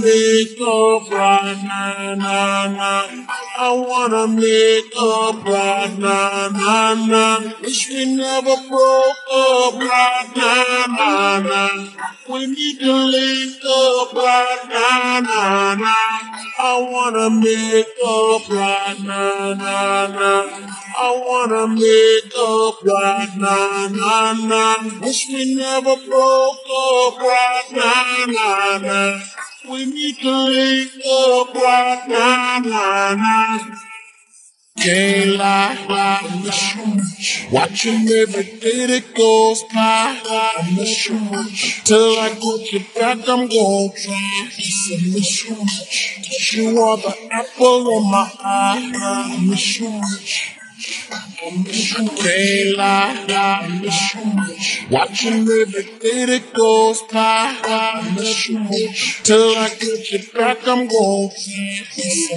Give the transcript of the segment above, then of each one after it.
make up right now, nah, nah. I wanna make up right now, nah, nah. Wish we never broke up right now, nah, nah. We need to link up right now, nah, nah. I wanna make up right now, nah, nah. I wanna make up right now, nah, nah. Wish we never broke up right now, nah, nah. We need to link up right now, nah, nah. Can't lie, I miss you much. Watching every day that goes by, miss you much. Till I get you back, I'm gonna try. I miss you much. You are the apple of my eye, much. I miss you can't lie, I miss you much. Watching every day that goes by, miss you much. Till I get you back, I'm I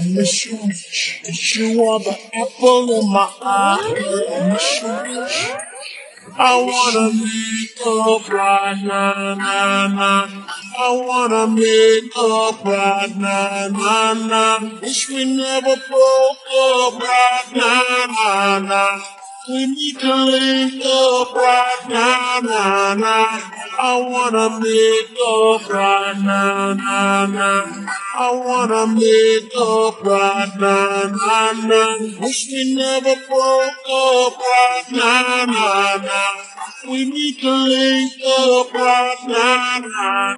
miss you much. Yes, you are the apple in my eye, miss you much. I wanna make up right now, nah, nah. I wanna make up right now, nah, nah. Wish we never broke up right now, nah, nah. We need to link up right nah, nah. I wanna make up right now, nah, nah. I wanna make up right now, nah, nah. Wish we never broke up right now, nah, nah. We need to link up right now, nah.